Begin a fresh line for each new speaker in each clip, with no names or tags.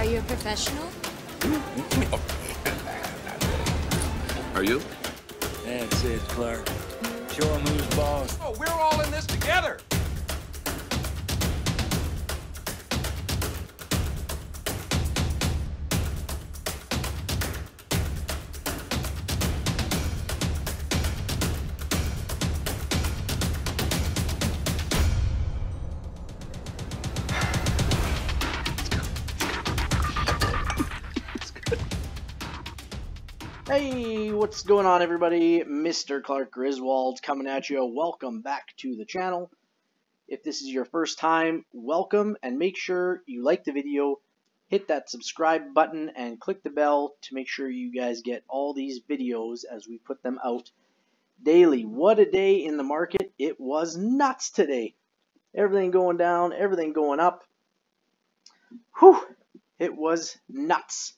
Are you a professional?
Are you?
That's it, Clark. Show him who's boss.
Oh, we're all in this together.
Hey, what's going on everybody? Mr. Clark Griswold coming at you. Welcome back to the channel. If this is your first time, welcome and make sure you like the video, hit that subscribe button and click the bell to make sure you guys get all these videos as we put them out daily. What a day in the market. It was nuts today. Everything going down, everything going up. Whew, it was nuts.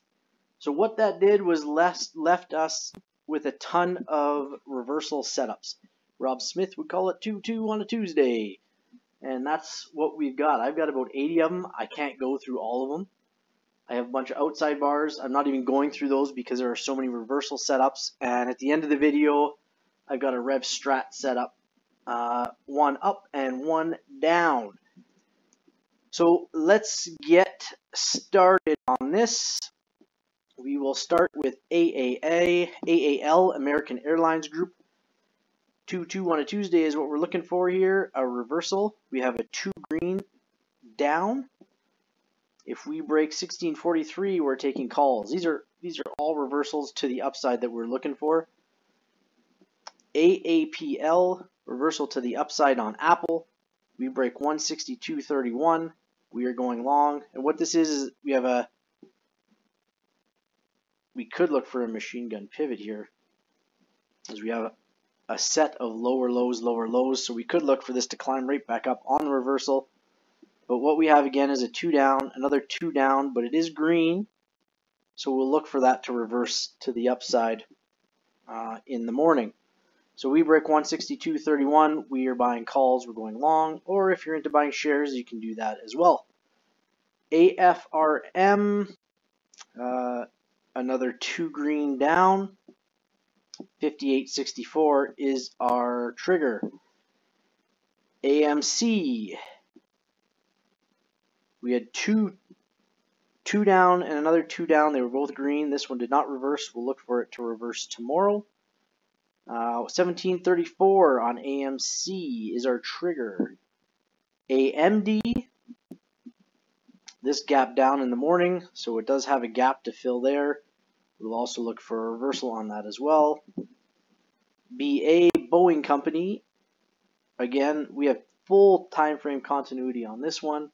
So what that did was left, left us with a ton of reversal setups. Rob Smith would call it 2-2 on a Tuesday. And that's what we've got. I've got about 80 of them. I can't go through all of them. I have a bunch of outside bars. I'm not even going through those because there are so many reversal setups. And at the end of the video, I've got a Rev Strat setup. Uh, one up and one down. So let's get started on this. We will start with AAA, AAL, American Airlines Group. 2-2 on a Tuesday is what we're looking for here. A reversal. We have a 2 green down. If we break 1643, we're taking calls. These are these are all reversals to the upside that we're looking for. AAPL, reversal to the upside on Apple. We break 162.31. We are going long. And what this is, is we have a we could look for a machine gun pivot here as we have a set of lower lows, lower lows. So we could look for this to climb right back up on the reversal. But what we have again is a two down, another two down, but it is green. So we'll look for that to reverse to the upside uh, in the morning. So we break 162.31. We are buying calls. We're going long. Or if you're into buying shares, you can do that as well. AFRM. Uh, another two green down. 5864 is our trigger. AMC. We had two two down and another two down. They were both green. This one did not reverse. We'll look for it to reverse tomorrow. Uh, 1734 on AMC is our trigger. AMD this gap down in the morning, so it does have a gap to fill there. We'll also look for a reversal on that as well. BA Boeing Company, again, we have full time frame continuity on this one.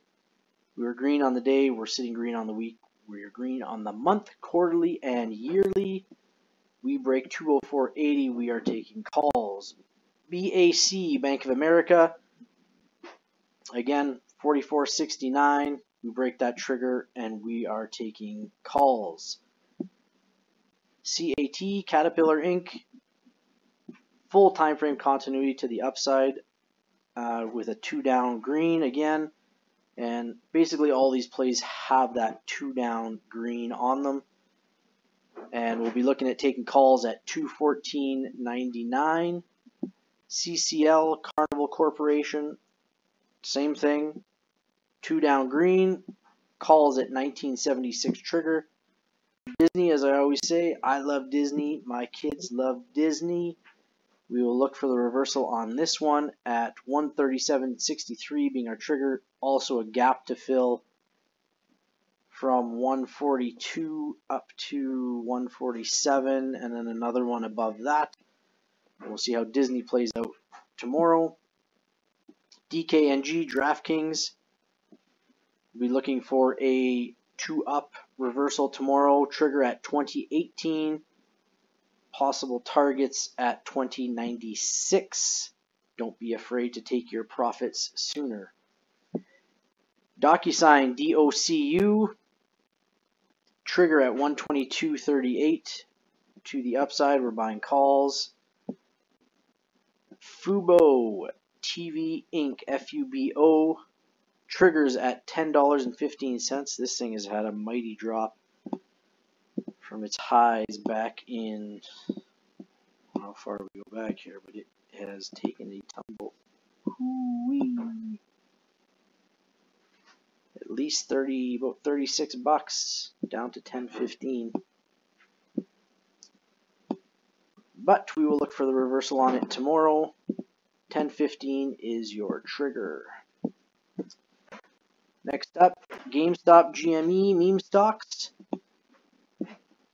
We were green on the day, we're sitting green on the week, we're green on the month, quarterly, and yearly. We break 204.80, we are taking calls. BAC, Bank of America, again, 44.69. We break that trigger and we are taking calls. CAT, Caterpillar Inc., full time frame continuity to the upside uh, with a two down green again. And basically all these plays have that two down green on them. And we'll be looking at taking calls at 214.99. CCL, Carnival Corporation, same thing, two down green, calls at 1976 trigger. Disney, as I always say, I love Disney. My kids love Disney. We will look for the reversal on this one at 137.63 being our trigger. Also a gap to fill from 142 up to 147 and then another one above that. We'll see how Disney plays out tomorrow. DKNG, DraftKings, be looking for a two up reversal tomorrow. Trigger at 2018. Possible targets at 2096. Don't be afraid to take your profits sooner. DocuSign DOCU. Trigger at 122.38 to the upside. We're buying calls. Fubo TV Inc. FUBO triggers at $10.15. This thing has had a mighty drop from its highs back in, how far we go back here, but it has taken a tumble. At least 30, about 36 bucks, down to 10.15. But we will look for the reversal on it tomorrow. 10.15 is your trigger. Next up, GameStop GME meme stocks.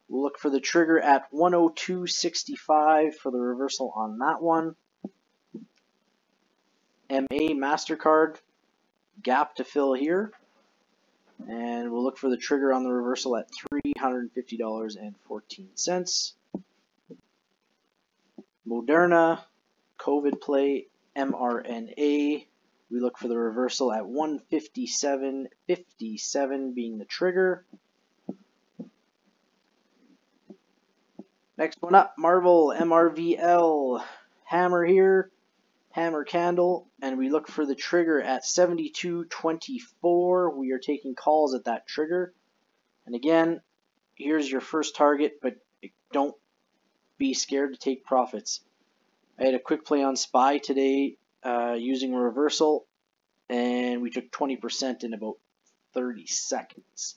We'll look for the trigger at 102.65 for the reversal on that one. MA MasterCard, gap to fill here. And we'll look for the trigger on the reversal at $350.14. Moderna, COVID play, mRNA. We look for the reversal at 157.57 being the trigger. Next one up, Marvell MRVL. Hammer here, hammer candle, and we look for the trigger at 72.24. We are taking calls at that trigger. And again, here's your first target, but don't be scared to take profits. I had a quick play on SPY today uh, using reversal, and we took 20% in about 30 seconds.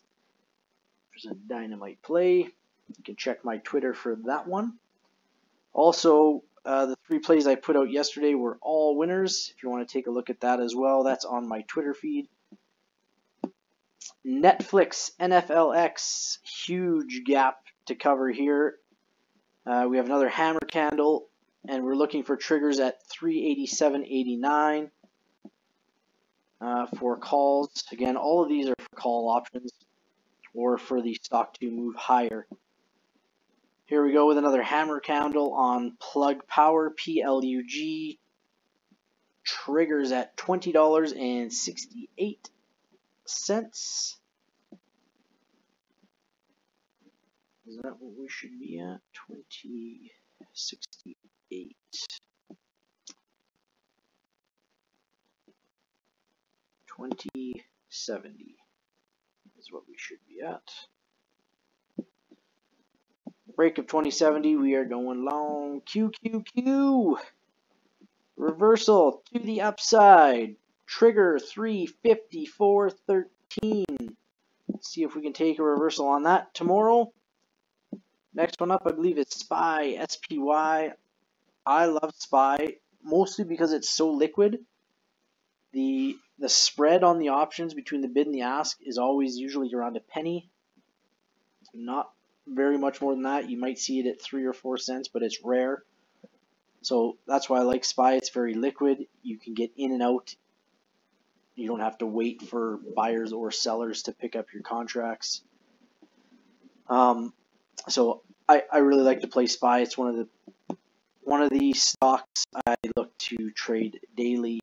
There's a dynamite play. You can check my Twitter for that one. Also, uh, the three plays I put out yesterday were all winners. If you want to take a look at that as well, that's on my Twitter feed. Netflix, NFLX, huge gap to cover here. Uh, we have another hammer candle, and we're looking for triggers at 387.89 uh, for calls. Again, all of these are for call options or for the stock to move higher. Here we go with another hammer candle on plug power PLUG triggers at $20.68 Is that what we should be at? 2068. Twenty seventy is what we should be at. Break of 2070, we are going long. QQQ. Reversal to the upside. Trigger 354.13. Let's see if we can take a reversal on that tomorrow. Next one up, I believe, is SPY, SPY. I love SPY, mostly because it's so liquid. The the spread on the options between the bid and the ask is always usually around a penny. Not very much more than that. You might see it at three or four cents, but it's rare. So that's why I like SPY. It's very liquid. You can get in and out. You don't have to wait for buyers or sellers to pick up your contracts. Um, so I, I really like to play SPY. It's one of the one of the stocks I look to trade daily.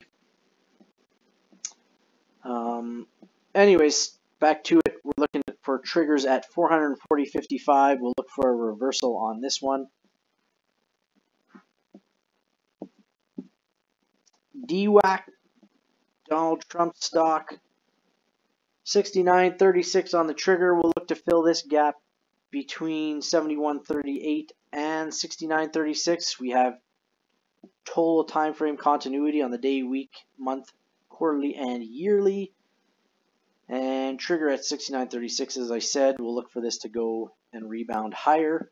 Um, anyways, back to it. We're looking for triggers at 440.55. We'll look for a reversal on this one. DWAC, Donald Trump stock, 69.36 on the trigger. We'll look to fill this gap between 71.38 and 69.36. We have total time frame continuity on the day, week, month, quarterly, and yearly. And trigger at 69.36, as I said, we'll look for this to go and rebound higher.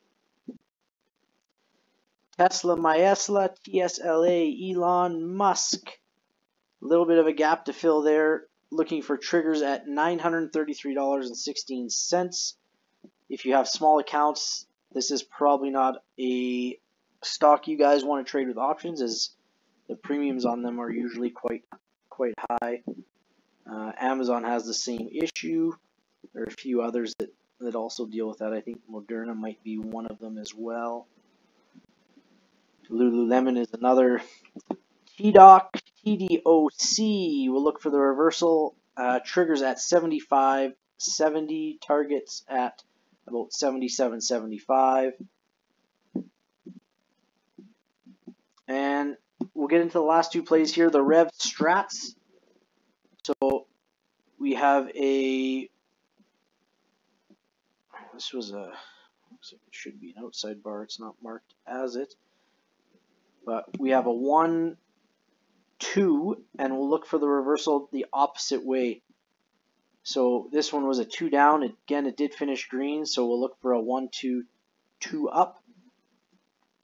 Tesla, Myesla, TSLA, Elon Musk. A little bit of a gap to fill there. Looking for triggers at $933.16. If you have small accounts, this is probably not a stock you guys want to trade with options as the premiums on them are usually quite quite high. Uh, Amazon has the same issue. There are a few others that, that also deal with that. I think Moderna might be one of them as well. Lululemon is another. TDOC, TDOC, we'll look for the reversal. Uh, triggers at 75, 70, targets at about 77.75. And we'll get into the last two plays here. The Rev Strats. So we have a this was a looks like it should be an outside bar. It's not marked as it, but we have a one two, and we'll look for the reversal the opposite way. So this one was a two down. Again, it did finish green, so we'll look for a one two two up.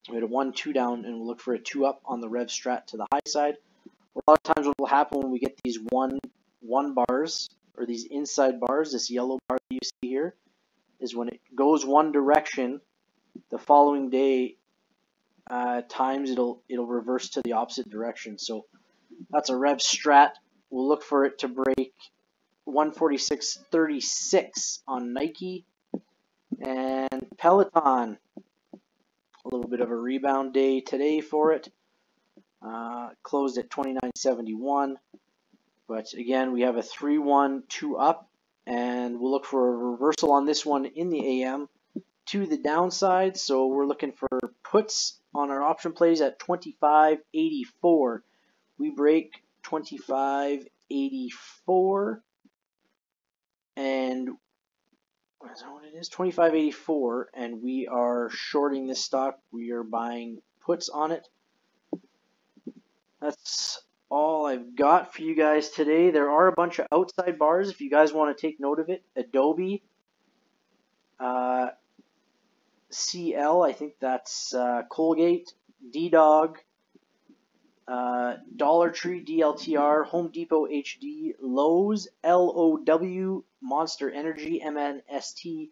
We had a one two down, and we'll look for a two up on the rev strat to the high side. A lot of times, what will happen when we get these one one bars or these inside bars, this yellow bar that you see here, is when it goes one direction, the following day uh, times it'll it'll reverse to the opposite direction. So that's a rev strat. We'll look for it to break 146.36 on Nike and Peloton. A little bit of a rebound day today for it. Uh, closed at 29.71. But again, we have a 3-1, 2 up, and we'll look for a reversal on this one in the AM to the downside. So we're looking for puts on our option plays at 25.84. We break 25.84, and is that what it is? 25.84, and we are shorting this stock. We are buying puts on it. That's all I've got for you guys today. There are a bunch of outside bars if you guys want to take note of it. Adobe, uh, CL, I think that's uh, Colgate, D-Dog, uh, Dollar Tree, DLTR, Home Depot HD, Lowe's, LOW, Monster Energy, MNST,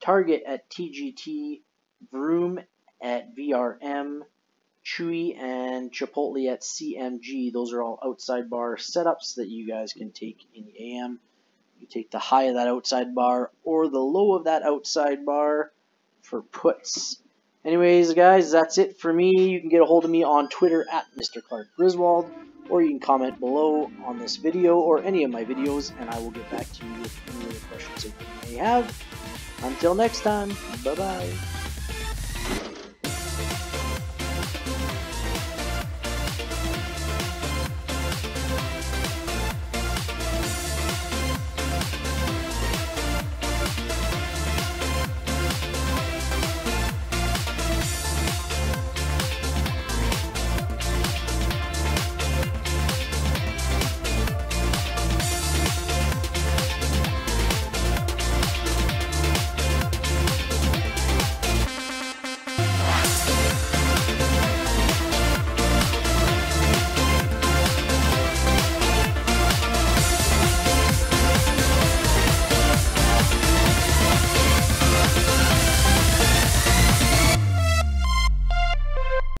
Target at TGT, Vroom at VRM, Chewy and Chipotle at CMG. Those are all outside bar setups that you guys can take in the AM. You take the high of that outside bar or the low of that outside bar for puts. Anyways, guys, that's it for me. You can get a hold of me on Twitter at Mr. Clark Griswold, or you can comment below on this video or any of my videos, and I will get back to you with any other questions that you may have. Until next time, bye-bye.